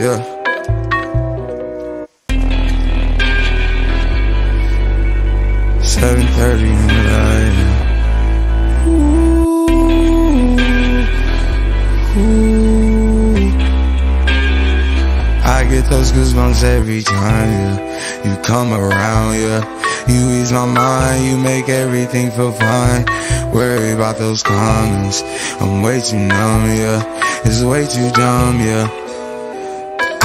Yeah. Seven thirty in the night. Ooh, ooh. I get those goosebumps every time, yeah. You come around, yeah. You ease my mind, you make everything feel fine. Worry about those comments. I'm way too numb, yeah. It's way too dumb, yeah.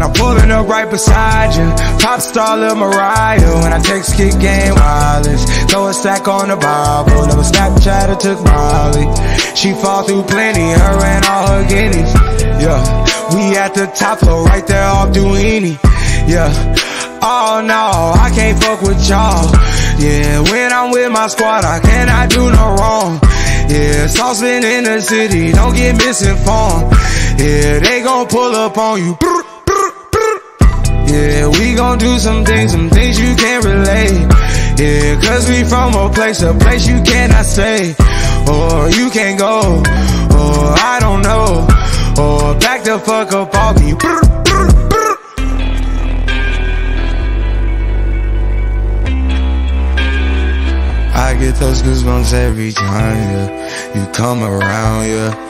When I'm pulling up right beside you, pop star Lil Mariah. When I text kick game wireless, throw a stack on the Bible. Never Snapchat or took Molly. She fall through plenty, her and all her guineas. Yeah, we at the top floor, right there off Duini. Yeah. Oh no, I can't fuck with y'all. Yeah, when I'm with my squad, I cannot do no wrong. Yeah, saucepan in the city, don't get misinformed. Yeah, they gon' pull up on you. Yeah, we gon' do some things, some things you can't relate. Yeah, cause we from a place, a place you cannot stay. Or you can't go, or I don't know. Or back the fuck up off me. Brr, brr, brr. I get those goosebumps every time, yeah. You come around, yeah.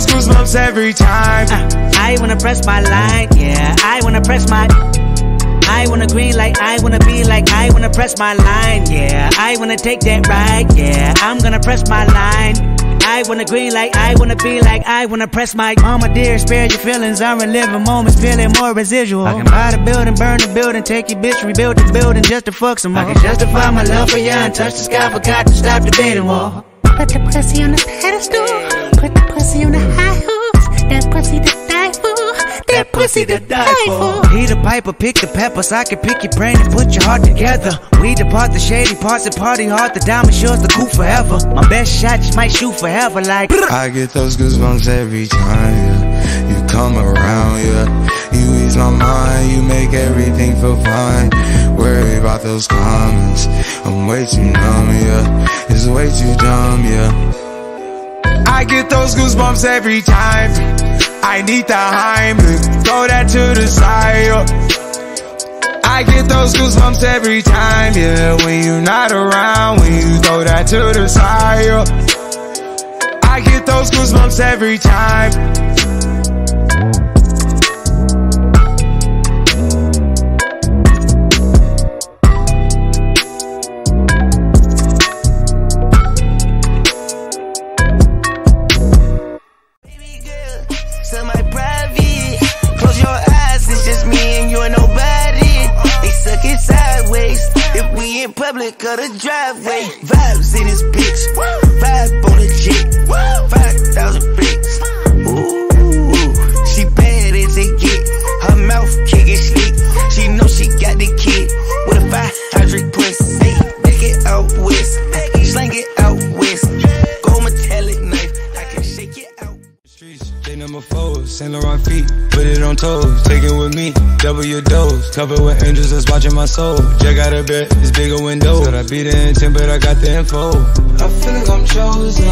I those goosebumps every time. Uh, I wanna press my line, yeah. I wanna press my. I wanna green like I wanna be like I wanna press my line, yeah. I wanna take that ride, yeah. I'm gonna press my line. I wanna green like I wanna be like I wanna press my mama dear, spare your feelings. I'm reliving moments, feeling more residual. I can buy the building, burn the building, take your bitch, rebuild the building just to fuck some more. I can justify my love for you and touch the sky, forgot to stop the beating wall. Put the pussy on the pedestal. Put the pussy on the high hoops. That pussy to die for. That pussy to die for. Peter Piper, pick the peppers. I can pick your brain and put your heart together. We depart the shady parts and party hard. The diamond shows the cool forever. My best shot just might shoot forever. Like I get those goosebumps every time, yeah. You come around, yeah. You ease my mind, you make everything feel fine. Worry about those comments. I'm way too numb, yeah. It's way too dumb, yeah. I get those goosebumps every time. I need the Heimlich, throw that to the side. I get those goosebumps every time, yeah. When you're not around, when you throw that to the side. I get those goosebumps every time. We in the driveway. Vibes put it on toes, take it with me, double your dose, covered with angels that's watching my soul. Jack out a bed, it's bigger window. Said I be the intent, but I got the info. I feel like I'm chosen,